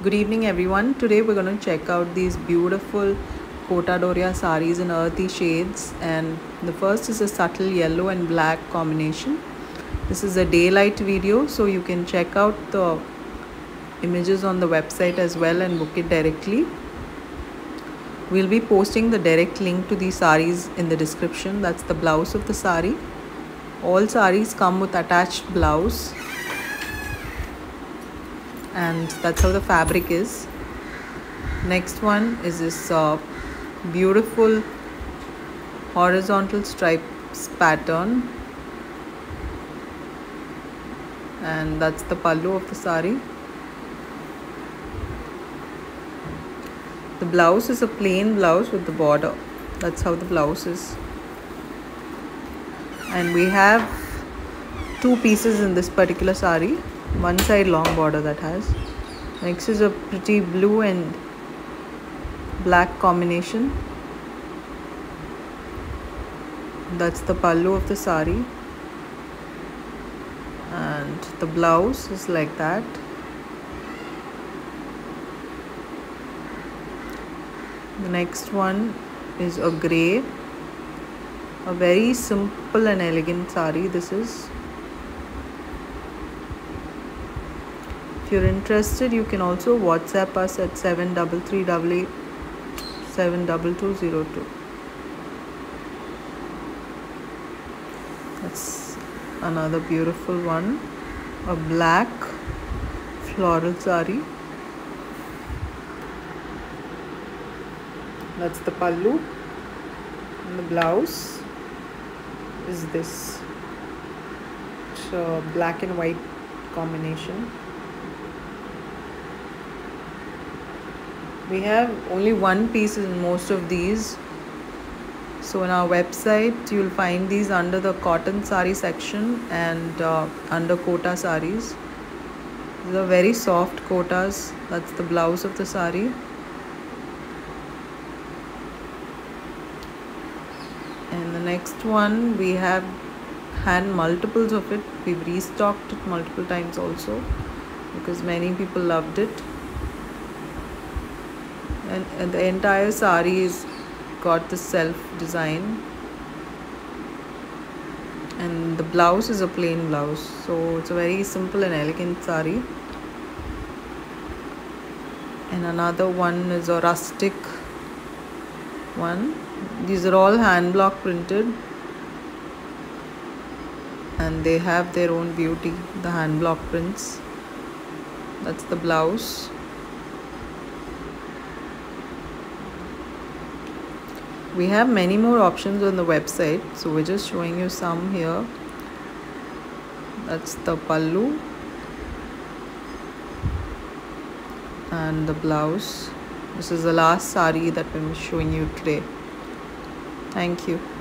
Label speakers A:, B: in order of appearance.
A: Good evening everyone. Today we're going to check out these beautiful Kota Doria saris in earthy shades and the first is a subtle yellow and black combination. This is a daylight video so you can check out the images on the website as well and book it directly. We'll be posting the direct link to these saris in the description. That's the blouse of the sari. All saris come with attached blouse and that's how the fabric is. Next one is this uh, beautiful horizontal stripes pattern. And that's the pallu of the sari. The blouse is a plain blouse with the border. That's how the blouse is. And we have two pieces in this particular sari one side long border that has. Next is a pretty blue and black combination. That's the pallu of the sari. And the blouse is like that. The next one is a gray a very simple and elegant sari this is If you're interested, you can also WhatsApp us at 73388 That's another beautiful one. A black floral sari. That's the pallu. And the blouse is this. It's a black and white combination. We have only one piece in most of these. So on our website you'll find these under the cotton sari section and uh, under kota saris. These are very soft kotas. That's the blouse of the sari. And the next one we have had multiples of it. We've restocked it multiple times also because many people loved it and, and the entire sari is got the self design and the blouse is a plain blouse. So it's a very simple and elegant sari. And another one is a rustic one. These are all hand block printed. And they have their own beauty the hand block prints. That's the blouse we have many more options on the website so we're just showing you some here. That's the pallu and the blouse. This is the last sari that I'm showing you today. Thank you